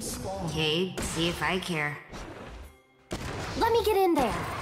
Spawn. Okay, see if I care. Let me get in there.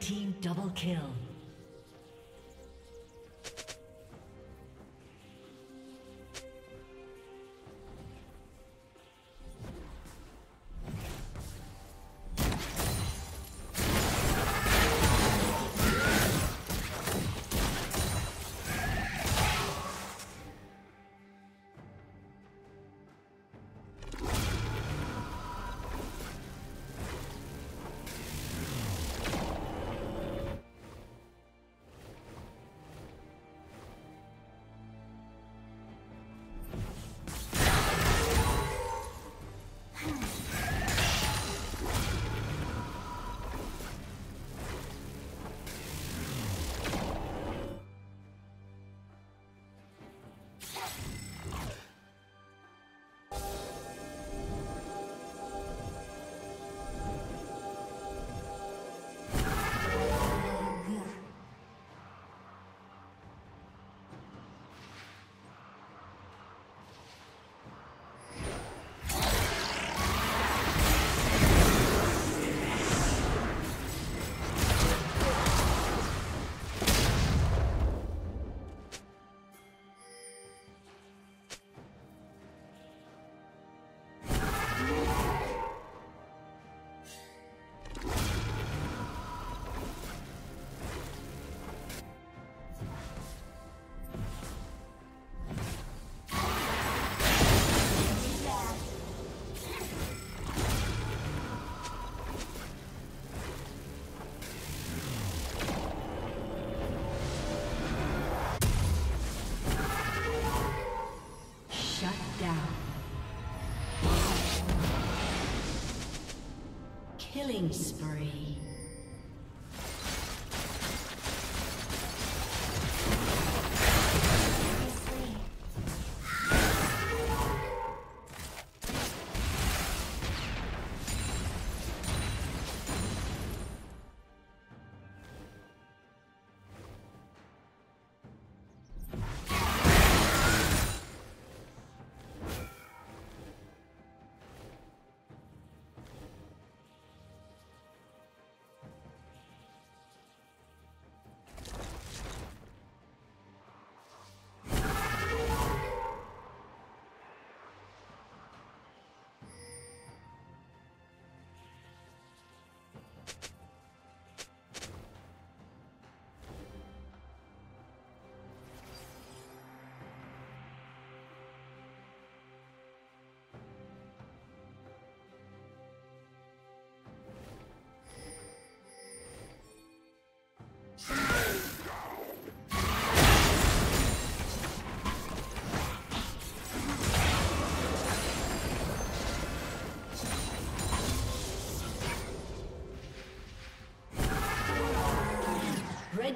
Team double kill. Killing spree.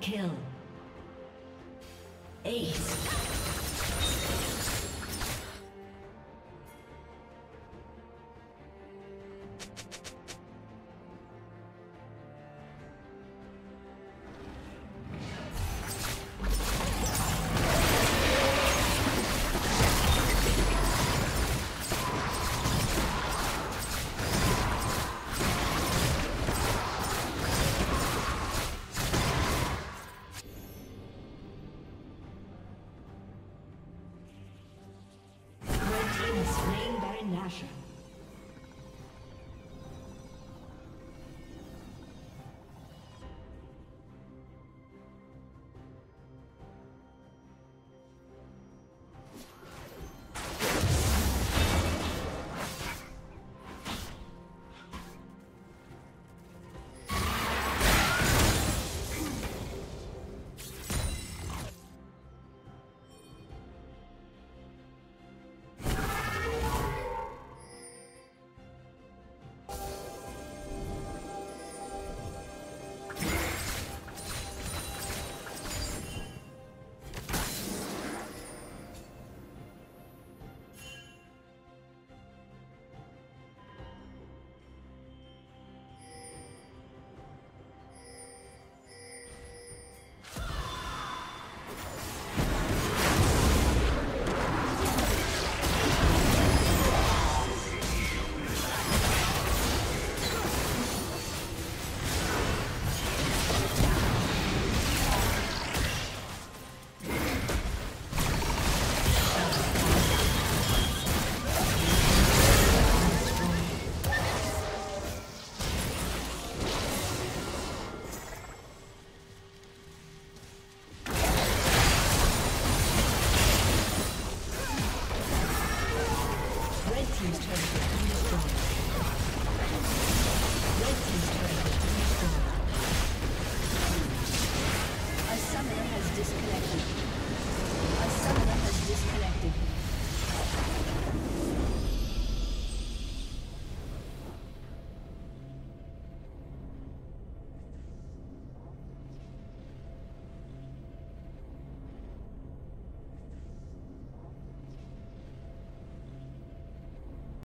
Kill. Ace.